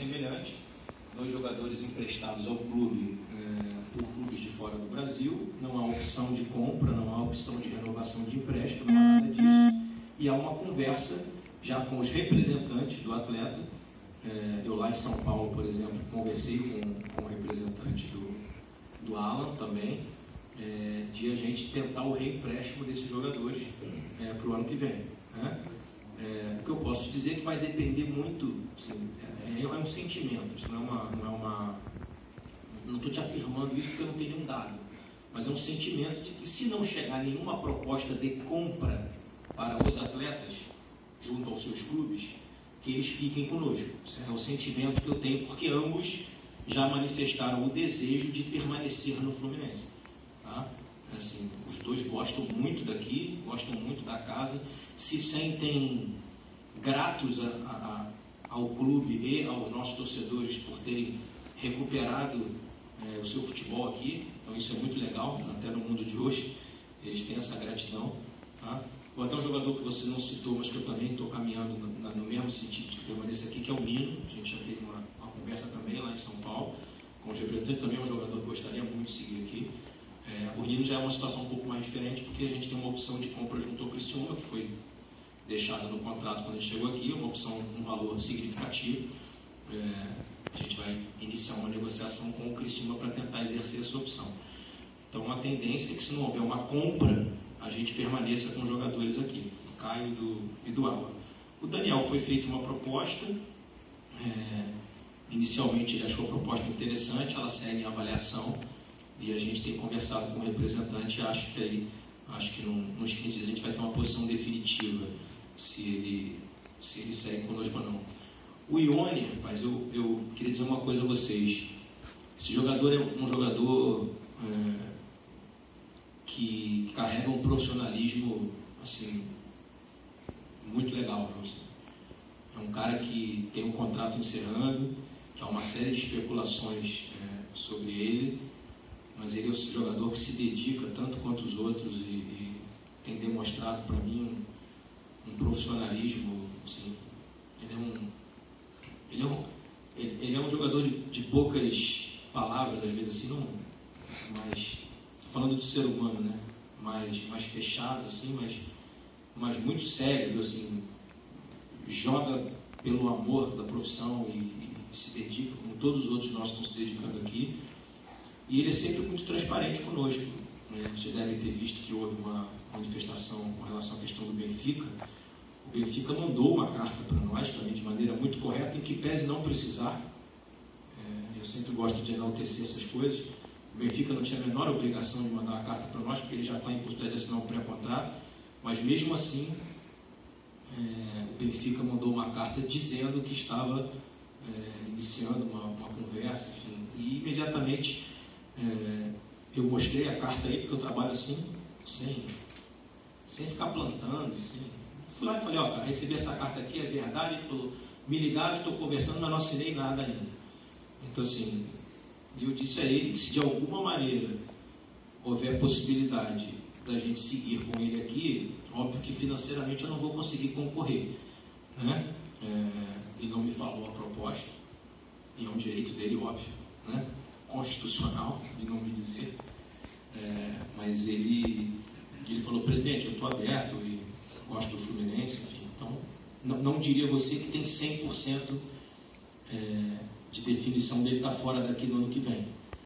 semelhante, dois jogadores emprestados ao clube é, por clubes de fora do Brasil, não há opção de compra, não há opção de renovação de empréstimo, nada disso, e há uma conversa já com os representantes do atleta. É, eu lá em São Paulo, por exemplo, conversei com, com o representante do, do Alan também, é, de a gente tentar o reempréstimo desses jogadores é, para o ano que vem. Né? É, o que eu posso te dizer é que vai depender muito, assim, é, é, um sentimento, isso não é uma. Não é uma não estou te afirmando isso porque eu não tenho nenhum dado, mas é um sentimento de que se não chegar nenhuma proposta de compra para os atletas junto aos seus clubes, que eles fiquem conosco. Isso é o sentimento que eu tenho, porque ambos já manifestaram o desejo de permanecer no Fluminense. Tá? Assim, os dois gostam muito daqui, gostam muito da casa, se sentem gratos a, a, ao clube e aos nossos torcedores por terem recuperado é, o seu futebol aqui. Então isso é muito legal, até no mundo de hoje eles têm essa gratidão. Tá? Ou até um jogador que você não citou, mas que eu também estou caminhando no, no, mesmo sentido de que permaneça aqui, que é o Nino. A gente já teve uma, uma conversa também lá em São Paulo com os representantes. Também é um jogador que gostaria muito de seguir aqui. É, o Nino já é uma situação um pouco mais diferente, porque a gente tem uma opção de compra junto ao Criciúma, que foi deixada no contrato quando a gente chegou aqui, uma opção, um valor significativo. É, a gente vai iniciar uma negociação com o Criciúma para tentar exercer essa opção. Então, a tendência é que, se não houver uma compra, a gente permaneça com os jogadores aqui, do Caio e do, e do Alan. O Daniel foi feita uma proposta. É, inicialmente, ele achou a proposta interessante, ela segue em avaliação e a gente tem conversado com o representante, acho que aí, acho que nos 15 dias a gente vai ter uma posição definitiva se ele, se ele segue conosco ou não. O Ione, rapaz, eu, eu queria dizer uma coisa a vocês. Esse jogador é um jogador é, que, que, carrega um profissionalismo assim muito legal. É um cara que tem um contrato encerrando, que há uma série de especulações é, sobre ele mas ele é um jogador que se dedica tanto quanto os outros e, e tem demonstrado para mim um, um, profissionalismo. Assim, ele, é um, ele, é um, ele, ele é um jogador de, de, poucas palavras, às vezes assim, não, mas falando do ser humano, né? mais, mais fechado, assim, mas, mas muito sério, assim, joga pelo amor da profissão e, e se dedica, como todos os outros nós estamos se dedicando aqui. E ele é sempre muito transparente conosco. Né? Vocês devem ter visto que houve uma manifestação com relação à questão do Benfica. O Benfica mandou uma carta para nós, também de maneira muito correta, em que pese não precisar. É, eu sempre gosto de enaltecer essas coisas. O Benfica não tinha a menor obrigação de mandar uma carta para nós, porque ele já está em possibilidade de assinar um pré-contrato. Mas mesmo assim, é, o Benfica mandou uma carta dizendo que estava é, iniciando uma, uma conversa, enfim, e imediatamente é, eu mostrei a carta aí, porque eu trabalho assim, sem, sem ficar plantando. Assim. Fui lá e falei, ó, cara, recebi essa carta aqui, é verdade? Ele falou, me ligaram, estou conversando, mas não assinei nada ainda. Então, assim, eu disse a ele que se de alguma maneira houver possibilidade da gente seguir com ele aqui, óbvio que financeiramente eu não vou conseguir concorrer. Né? É, ele não me falou a proposta, e é um direito dele, óbvio. Né? Constitucional, de não me dizer, é, mas ele, ele falou, presidente, eu estou aberto e gosto do Fluminense, enfim, então não, não diria você que tem 100% é, de definição dele estar tá fora daqui no ano que vem.